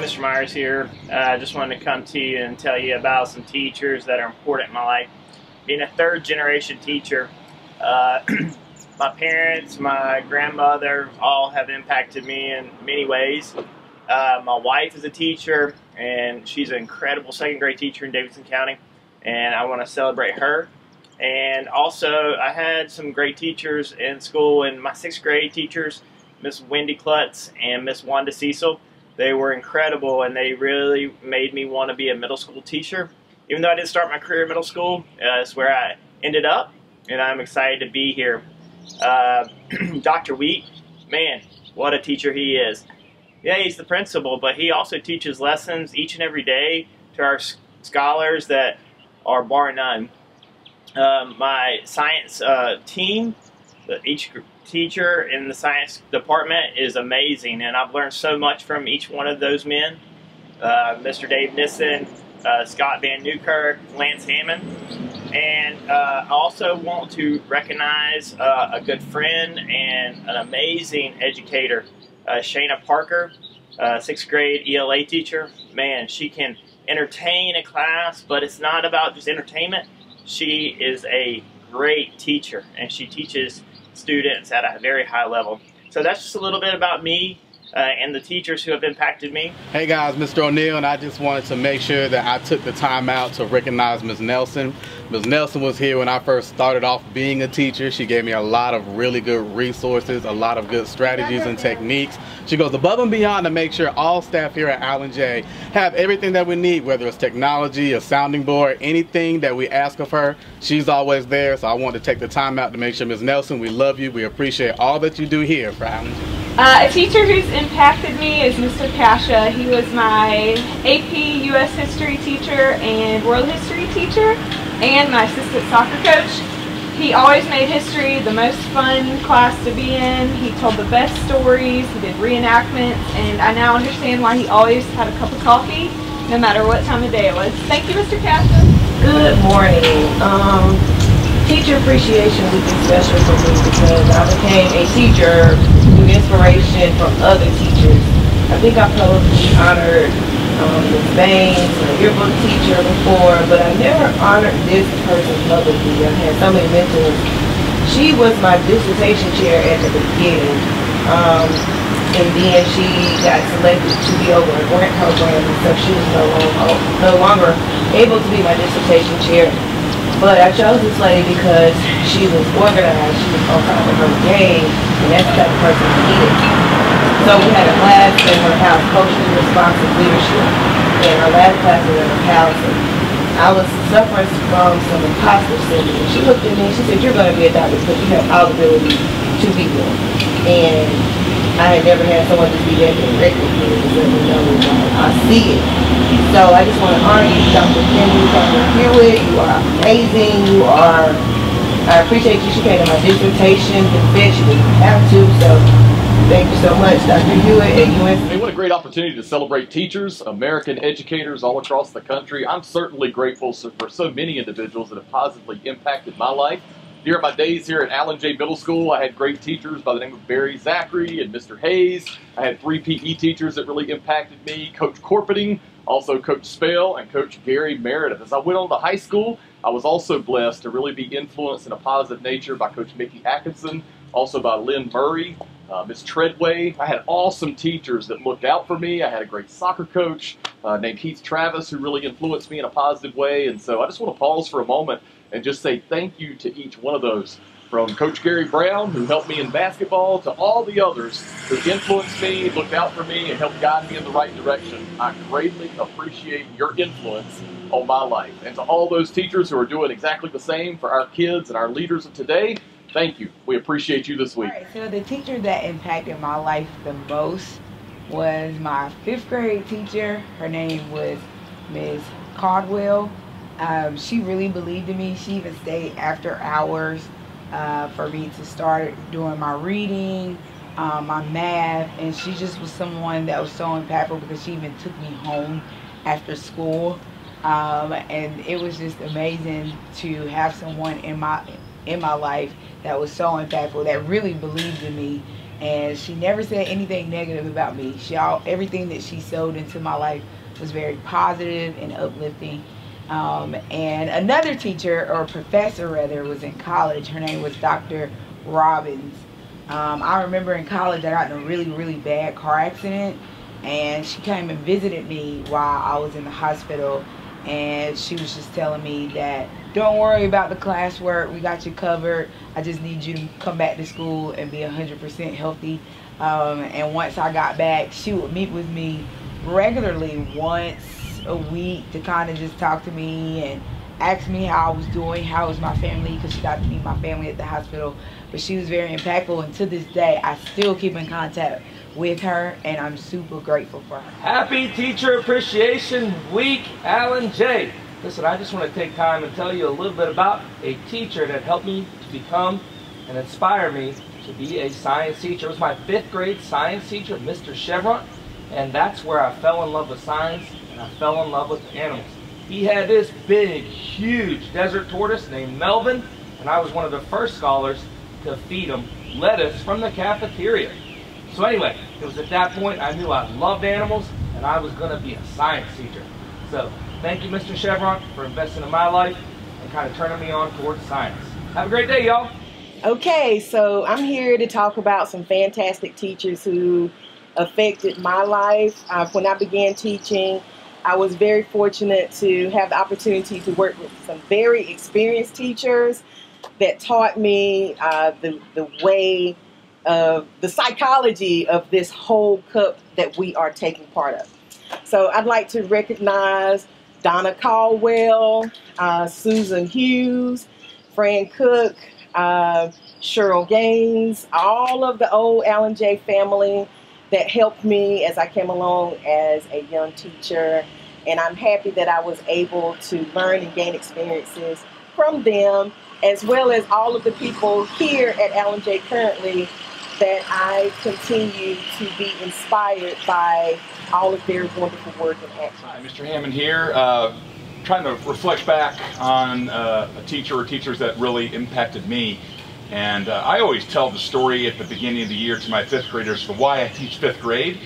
Mr. Myers here. I uh, just wanted to come to you and tell you about some teachers that are important in my life. Being a third generation teacher, uh, my parents, my grandmother all have impacted me in many ways. Uh, my wife is a teacher and she's an incredible second grade teacher in Davidson County and I want to celebrate her. And also I had some great teachers in school and my sixth grade teachers, Miss Wendy Klutz and Miss Wanda Cecil. They were incredible and they really made me want to be a middle school teacher. Even though I didn't start my career in middle school, uh, it's where I ended up and I'm excited to be here. Uh, Dr. Wheat, man, what a teacher he is. Yeah, he's the principal, but he also teaches lessons each and every day to our scholars that are bar none. Um, my science uh, team, each teacher in the science department is amazing, and I've learned so much from each one of those men. Uh, Mr. Dave Nissen, uh, Scott Van Newkirk, Lance Hammond. And uh, I also want to recognize uh, a good friend and an amazing educator, uh, Shana Parker, uh, sixth grade ELA teacher. Man, she can entertain a class, but it's not about just entertainment. She is a great teacher, and she teaches students at a very high level. So that's just a little bit about me uh, and the teachers who have impacted me. Hey guys, Mr. O'Neill, and I just wanted to make sure that I took the time out to recognize Ms. Nelson. Ms. Nelson was here when I first started off being a teacher. She gave me a lot of really good resources, a lot of good strategies and techniques. She goes above and beyond to make sure all staff here at Allen Jay have everything that we need, whether it's technology, a sounding board, anything that we ask of her, she's always there. So I want to take the time out to make sure, Ms. Nelson, we love you. We appreciate all that you do here for Allen Jay. Uh, a teacher who's impacted me is Mr. Kasha. He was my AP U.S. History teacher and World History teacher and my assistant soccer coach. He always made history the most fun class to be in. He told the best stories, he did reenactments, and I now understand why he always had a cup of coffee no matter what time of day it was. Thank you, Mr. Kasha. Good morning. Um, teacher appreciation week is special for me because I became a teacher inspiration from other teachers. I think I probably honored um, Ms. Baines, my yearbook teacher before, but I never honored this person publicly. I had so many mentors. She was my dissertation chair at the beginning. Um, and then she got selected to be over a grant program, so she was no longer, no longer able to be my dissertation chair. But I chose this lady because she was organized, she was on top of her game, and that's the type of person I needed. So we had a class in her house, coaching responsive leadership. And our last class was in her house, I was suffering from some imposter syndrome. She looked at me and she said, you're going to be a doctor because you have all the ability to be one. And I had never had someone just be that direct with me and let me know, I see it. So I just want to honor you, Dr. Kenny, Dr. Hewitt. You are amazing. You are, I appreciate you. She came to my dissertation defense. She didn't have to, so thank you so much, Dr. Hewitt and. Hey, what a great opportunity to celebrate teachers, American educators all across the country. I'm certainly grateful for so many individuals that have positively impacted my life. During my days here at Allen Jay Middle School, I had great teachers by the name of Barry Zachary and Mr. Hayes. I had three PE teachers that really impacted me. Coach Corpeting, also Coach Spell and Coach Gary Meredith. As I went on to high school, I was also blessed to really be influenced in a positive nature by Coach Mickey Atkinson, also by Lynn Murray, uh, Miss Treadway. I had awesome teachers that looked out for me. I had a great soccer coach uh, named Heath Travis who really influenced me in a positive way. And so I just want to pause for a moment and just say thank you to each one of those from Coach Gary Brown, who helped me in basketball, to all the others who influenced me, looked out for me, and helped guide me in the right direction. I greatly appreciate your influence on my life. And to all those teachers who are doing exactly the same for our kids and our leaders of today, thank you. We appreciate you this week. so the teacher that impacted my life the most was my fifth grade teacher. Her name was Ms. Caldwell. Um, she really believed in me. She even stayed after hours uh, for me to start doing my reading, um, my math, and she just was someone that was so impactful because she even took me home after school. Um, and it was just amazing to have someone in my in my life that was so impactful that really believed in me and she never said anything negative about me. She all everything that she sowed into my life was very positive and uplifting. Um, and another teacher or professor rather was in college. Her name was Dr. Robbins. Um, I remember in college I got in a really really bad car accident, and she came and visited me while I was in the hospital, and she was just telling me that don't worry about the classwork. We got you covered. I just need you to come back to school and be 100% healthy. Um, and once I got back, she would meet with me regularly once a week to kind of just talk to me and ask me how I was doing, how was my family, because she got to meet my family at the hospital. But she was very impactful, and to this day, I still keep in contact with her, and I'm super grateful for her. Happy Teacher Appreciation Week, Allen Jay. Listen, I just want to take time and tell you a little bit about a teacher that helped me to become and inspire me to be a science teacher. It was my fifth grade science teacher, Mr. Chevron, and that's where I fell in love with science I fell in love with animals. He had this big, huge desert tortoise named Melvin, and I was one of the first scholars to feed him lettuce from the cafeteria. So anyway, it was at that point I knew I loved animals and I was going to be a science teacher. So Thank you, Mr. Chevron, for investing in my life and kind of turning me on towards science. Have a great day, y'all. Okay, so I'm here to talk about some fantastic teachers who affected my life. Uh, when I began teaching, I was very fortunate to have the opportunity to work with some very experienced teachers that taught me uh, the, the way of the psychology of this whole cup that we are taking part of. So I'd like to recognize Donna Caldwell, uh, Susan Hughes, Fran Cook, uh, Cheryl Gaines, all of the old Allen Jay family that helped me as I came along as a young teacher. And I'm happy that I was able to learn and gain experiences from them, as well as all of the people here at Allen Jay currently that I continue to be inspired by all of their wonderful work and action. Hi, Mr. Hammond here. Uh, trying to reflect back on uh, a teacher or teachers that really impacted me. And uh, I always tell the story at the beginning of the year to my fifth graders for why I teach fifth grade.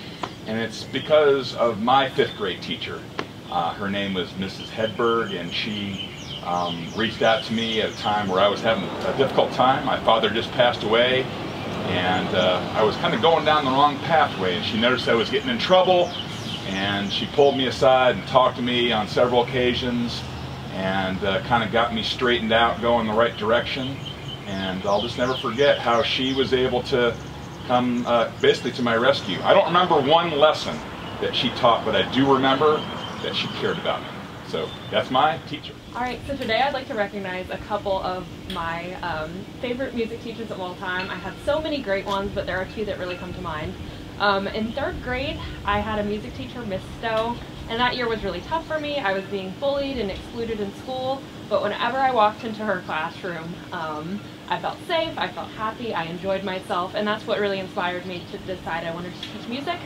And it's because of my fifth grade teacher. Uh, her name was Mrs. Hedberg, and she um, reached out to me at a time where I was having a difficult time. My father just passed away, and uh, I was kind of going down the wrong pathway and she noticed I was getting in trouble and she pulled me aside and talked to me on several occasions and uh, kind of got me straightened out going the right direction and I'll just never forget how she was able to come uh, basically to my rescue. I don't remember one lesson that she taught but I do remember that she cared about me. So that's my teacher. All right, so today I'd like to recognize a couple of my um, favorite music teachers of all time. I had so many great ones, but there are two that really come to mind. Um, in third grade, I had a music teacher, Miss Stowe, and that year was really tough for me. I was being bullied and excluded in school, but whenever I walked into her classroom, um, I felt safe, I felt happy, I enjoyed myself, and that's what really inspired me to decide I wanted to teach music.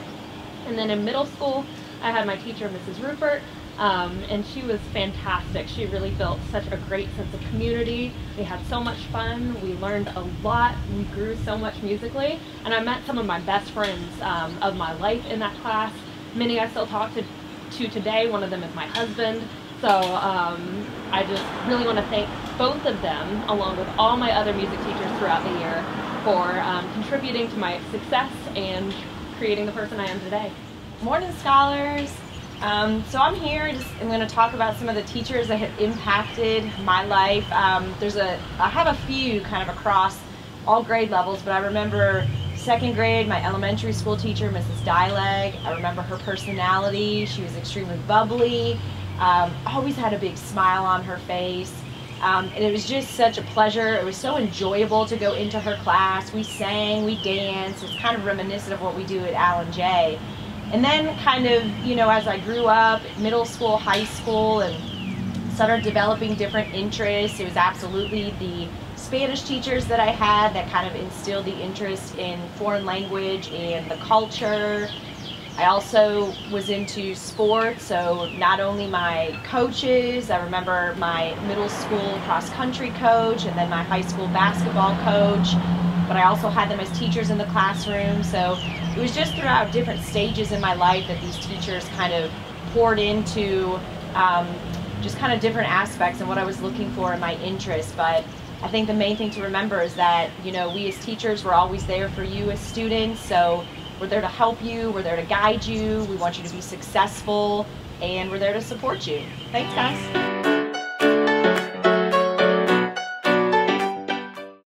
And then in middle school, I had my teacher, Mrs. Rupert, um, and she was fantastic. She really built such a great sense of community. We had so much fun. We learned a lot. We grew so much musically. And I met some of my best friends um, of my life in that class. Many I still talk to, to today. One of them is my husband. So um, I just really want to thank both of them, along with all my other music teachers throughout the year, for um, contributing to my success and creating the person I am today. Morning, scholars. Um, so I'm here, just I'm going to talk about some of the teachers that have impacted my life. Um, there's a, I have a few kind of across all grade levels, but I remember second grade, my elementary school teacher, Mrs. Dylag. I remember her personality. She was extremely bubbly, um, always had a big smile on her face. Um, and it was just such a pleasure. It was so enjoyable to go into her class. We sang, we danced. It's kind of reminiscent of what we do at Allen Jay. And then kind of, you know, as I grew up, middle school, high school, and started developing different interests, it was absolutely the Spanish teachers that I had that kind of instilled the interest in foreign language and the culture. I also was into sports, so not only my coaches, I remember my middle school cross country coach and then my high school basketball coach but I also had them as teachers in the classroom. So it was just throughout different stages in my life that these teachers kind of poured into um, just kind of different aspects and what I was looking for in my interest. But I think the main thing to remember is that, you know, we as teachers, we're always there for you as students. So we're there to help you, we're there to guide you, we want you to be successful, and we're there to support you. Thanks, guys.